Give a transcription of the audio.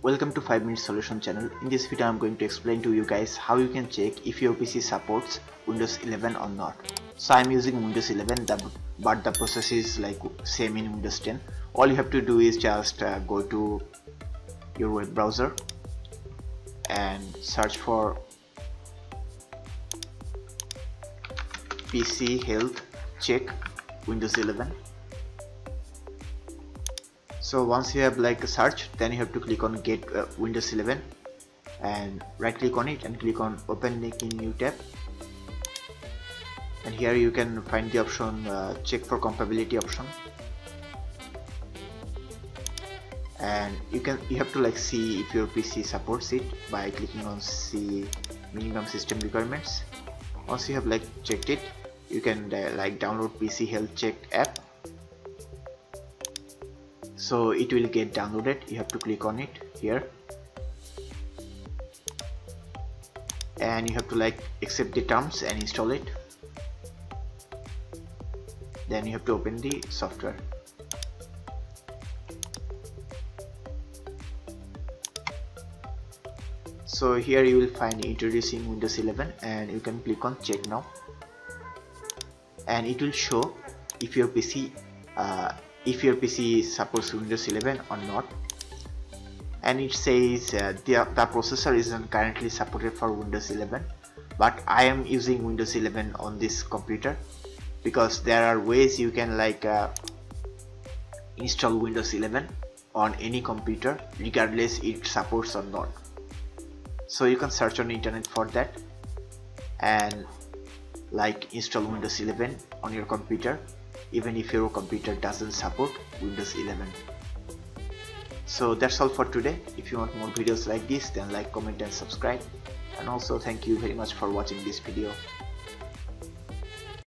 welcome to 5 minute solution channel. In this video i'm going to explain to you guys how you can check if your pc supports windows 11 or not. So i'm using windows 11 but the process is like same in windows 10 all you have to do is just uh, go to your web browser and search for pc health check windows 11 so once you have like a search then you have to click on get uh, windows 11 and right click on it and click on open in new tab. And here you can find the option uh, check for compatibility option. And you can you have to like see if your PC supports it by clicking on see minimum system requirements. Once you have like checked it you can uh, like download PC health check app so it will get downloaded. You have to click on it here. And you have to like accept the terms and install it. Then you have to open the software. So here you will find introducing Windows 11 and you can click on check now. And it will show if your PC uh, if your PC supports Windows 11 or not. And it says uh, the, the processor isn't currently supported for Windows 11 but I am using Windows 11 on this computer because there are ways you can like uh, install Windows 11 on any computer regardless it supports or not. So you can search on internet for that and like install Windows 11 on your computer even if your computer doesn't support Windows 11 so that's all for today. If you want more videos like this then like comment and subscribe. And also thank you very much for watching this video